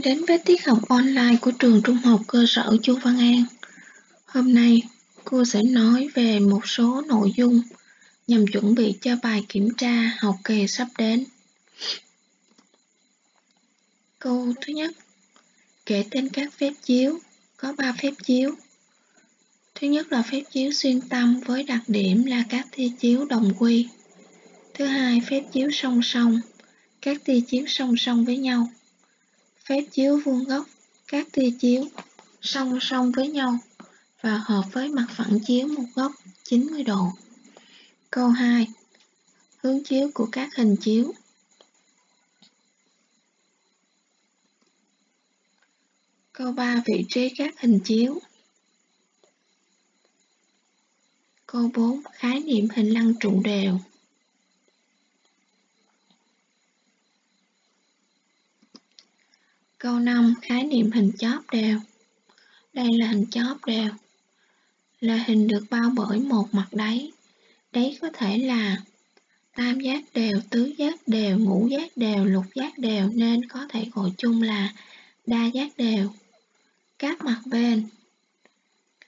em đến với tiết học online của trường Trung học cơ sở Chu Văn An. Hôm nay, cô sẽ nói về một số nội dung nhằm chuẩn bị cho bài kiểm tra học kỳ sắp đến. Câu thứ nhất, kể tên các phép chiếu, có 3 phép chiếu. Thứ nhất là phép chiếu xuyên tâm với đặc điểm là các tia chiếu đồng quy. Thứ hai, phép chiếu song song, các tia chiếu song song với nhau phép chiếu vuông góc, các tia chiếu song song với nhau và hợp với mặt phẳng chiếu một góc 90 độ. Câu 2. Hướng chiếu của các hình chiếu. Câu 3. Vị trí các hình chiếu. Câu 4. Khái niệm hình lăng trụ đều. 5. Khái niệm hình chóp đều. Đây là hình chóp đều. Là hình được bao bởi một mặt đáy. Đấy có thể là tam giác đều, tứ giác đều, ngũ giác đều, lục giác đều nên có thể gọi chung là đa giác đều. Các mặt bên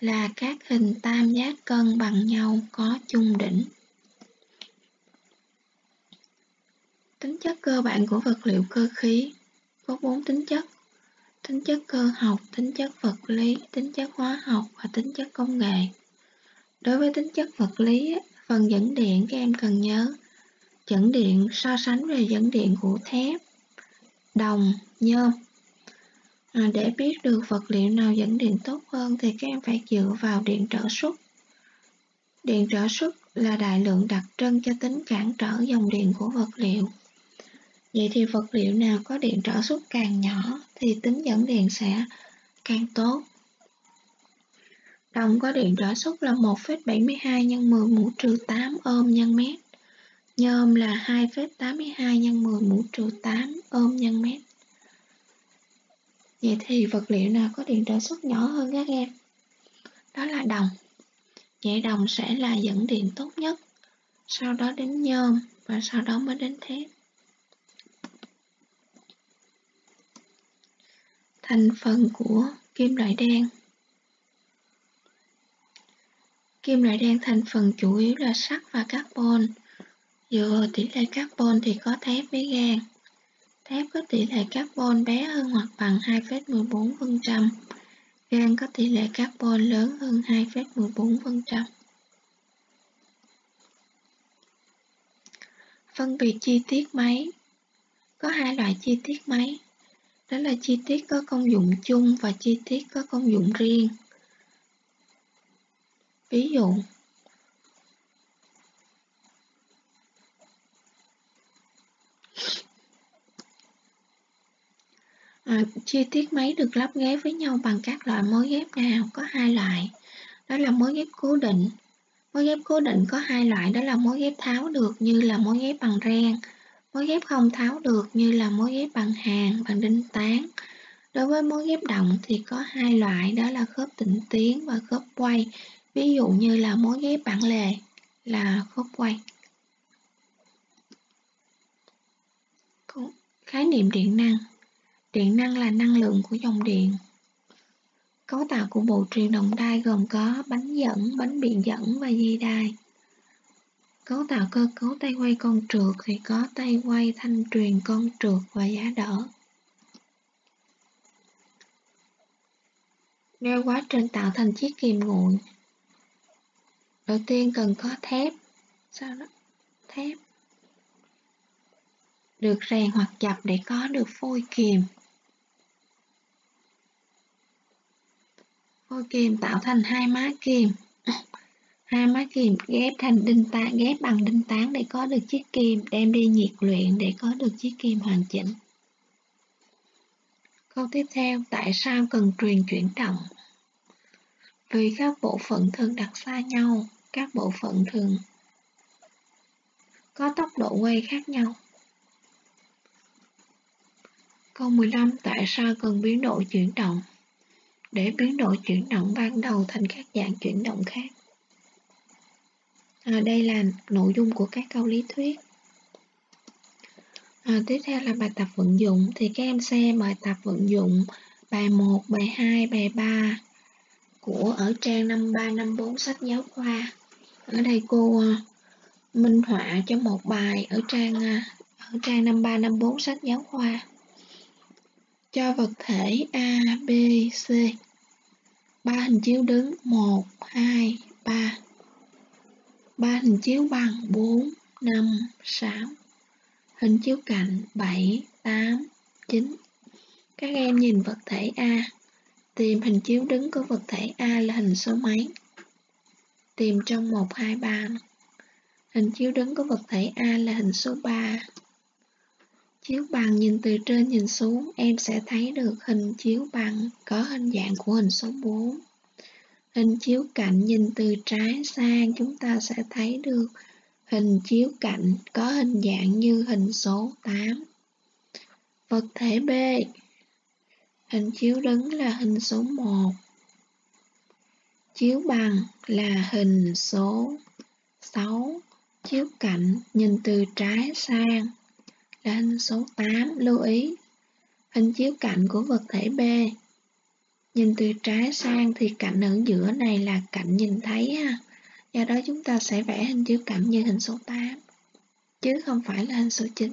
là các hình tam giác cân bằng nhau có chung đỉnh. Tính chất cơ bản của vật liệu cơ khí có bốn tính chất tính chất cơ học tính chất vật lý tính chất hóa học và tính chất công nghệ. Đối với tính chất vật lý phần dẫn điện các em cần nhớ. Dẫn điện so sánh về dẫn điện của thép đồng nhôm. À, để biết được vật liệu nào dẫn điện tốt hơn thì các em phải dựa vào điện trở suất điện trở suất là đại lượng đặc trưng cho tính cản trở dòng điện của vật liệu. Vậy thì vật liệu nào có điện trở suất càng nhỏ thì tính dẫn điện sẽ càng tốt. Đồng có điện trở suất là 1,72 nhân 10 mũ trừ 8 ôm nhân mét. Nhôm là 2,82 nhân 10 mũ trừ 8 ôm nhân mét. Vậy thì vật liệu nào có điện trở suất nhỏ hơn các em? Đó là đồng. Vậy đồng sẽ là dẫn điện tốt nhất. Sau đó đến nhôm và sau đó mới đến thép. Thành phần của kim loại đen. Kim loại đen thành phần chủ yếu là sắt và carbon. Dựa tỷ lệ carbon thì có thép với gan. Thép có tỷ lệ carbon bé hơn hoặc bằng 2,14%, gan có tỷ lệ carbon lớn hơn 2,14%. Phân biệt chi tiết máy. Có hai loại chi tiết máy đó là chi tiết có công dụng chung và chi tiết có công dụng riêng. Ví dụ à, chi tiết máy được lắp ghép với nhau bằng các loại mối ghép nào? Có hai loại. Đó là mối ghép cố định. Mối ghép cố định có hai loại. Đó là mối ghép tháo được như là mối ghép bằng ren Mối ghép không tháo được như là mối ghép bằng hàng, bằng đinh tán. Đối với mối ghép động thì có hai loại đó là khớp tĩnh tiến và khớp quay. Ví dụ như là mối ghép bản lề là khớp quay. Khái niệm điện năng Điện năng là năng lượng của dòng điện. Cấu tạo của bộ truyền động đai gồm có bánh dẫn, bánh biện dẫn và dây đai. Cấu tạo cơ cấu tay quay con trượt thì có tay quay thanh truyền con trượt và giá đỡ. Nếu quá trình tạo thành chiếc kìm nguội, đầu tiên cần có thép, sau đó thép được rèn hoặc chập để có được phôi kìm. Phôi kìm tạo thành hai má kìm hai má kìm ghép thành đinh tán ghép bằng đinh tán để có được chiếc kim, đem đi nhiệt luyện để có được chiếc kim hoàn chỉnh câu tiếp theo, tại sao cần truyền chuyển động vì các bộ phận thường đặt xa nhau, các bộ phận thường có tốc độ quay khác nhau Câu 15. Tại sao cần biến độ chuyển động? Để biến độ chuyển động ban đầu thành các dạng chuyển động khác. À, đây là nội dung của các câu lý thuyết. À, tiếp theo là bài tập vận dụng thì các em xem bài tập vận dụng bài 1, bài 2, bài 3 của ở trang 53, 54 sách giáo khoa. Ở đây cô à, minh họa cho một bài ở trang à, ở trang 53, 54 sách giáo khoa. Cho vật thể A, B, C ba hình chiếu đứng 1, 2, 3 ba hình chiếu bằng 4, 5, 6 hình chiếu cạnh 7, 8, 9 các em nhìn vật thể A. Tìm hình chiếu đứng của vật thể A là hình số mấy? Tìm trong 1, 2, 3 hình chiếu đứng của vật thể A là hình số 3 chiếu bằng nhìn từ trên nhìn xuống em sẽ thấy được hình chiếu bằng có hình dạng của hình số 4 hình chiếu cạnh nhìn từ trái sang, chúng ta sẽ thấy được hình chiếu cạnh có hình dạng như hình số 8 vật thể B, hình chiếu đứng là hình số 1 chiếu bằng là hình số 6 chiếu cạnh nhìn từ trái sang là hình số 8 lưu ý. Hình chiếu cạnh của vật thể B nhìn từ trái sang thì cạnh ở giữa này là cạnh nhìn thấy ha. Do đó chúng ta sẽ vẽ hình chiếu cạnh như hình số 8 chứ không phải là hình số 9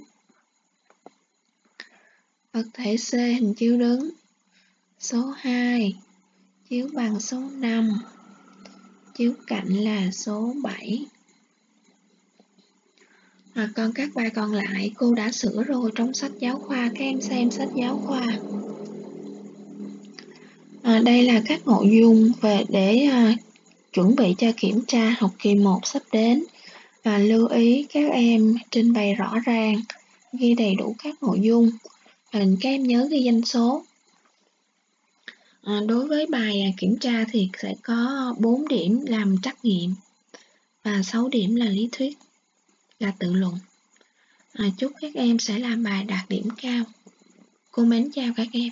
vật thể C hình chiếu đứng số 2 chiếu bằng số 5 chiếu cạnh là số 7 à, còn các bài còn lại cô đã sửa rồi trong sách giáo khoa các em xem sách giáo khoa à, đây là các nội dung về để à, chuẩn bị cho kiểm tra học kỳ 1 sắp đến. Và lưu ý các em trình bày rõ ràng ghi đầy đủ các nội dung. Và các em nhớ ghi danh số. À, đối với bài à, kiểm tra thì sẽ có 4 điểm làm trắc nghiệm và 6 điểm là lý thuyết là tự luận. À, chúc các em sẽ làm bài đạt điểm cao. Cô mến chào các em.